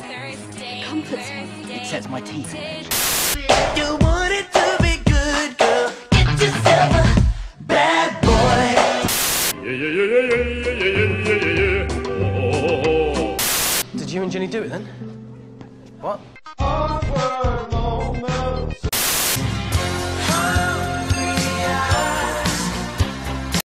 hurts. It comforts me. It sets my teeth. You to be good, girl. Get yourself a bad boy. Did you and Ginny do it then? What?